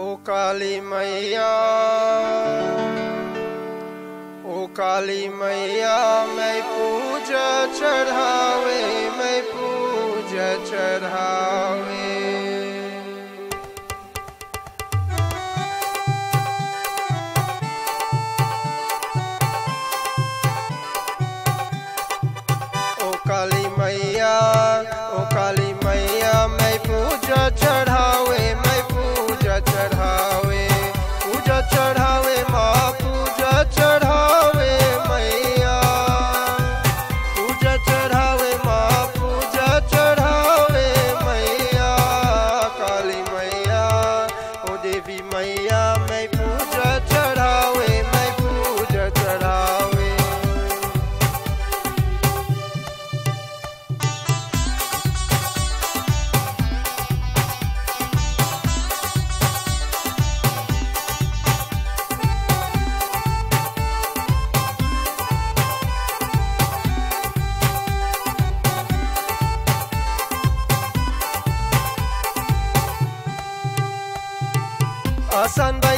ओ काली मैया, ओ काली मैया, मैं पूजा चढ़ावे, मैं पूजा चढ़ावे। ओ काली मैया, ओ काली मैया, मैं पूजा चढ़ावे। sun. But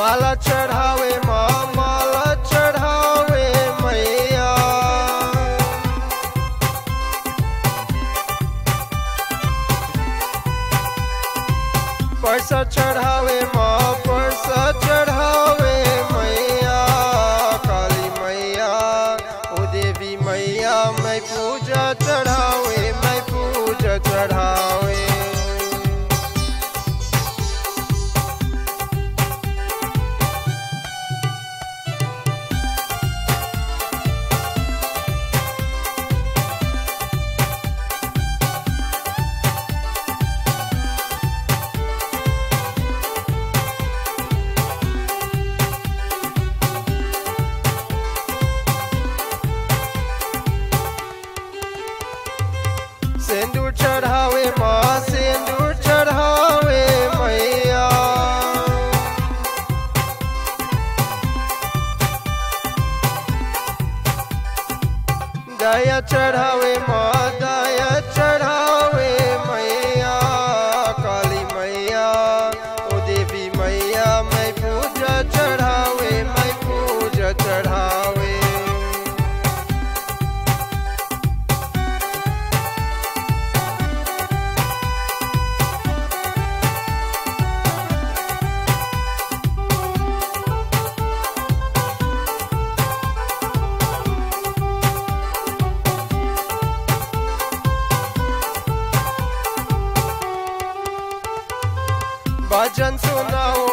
माला चढ़ावे, माँ माला चढ़ावे मैया। पैसा चढ़ावे, माँ पैसा चढ़ावे मैया। काली मैया, ओ देवी मैया, मैं पूजा चढ़ावे सिंदूर चढ़ावे माँ सिंदूर चढ़ावे मैया। दया चढ़ावे माँ भजन सुनाओ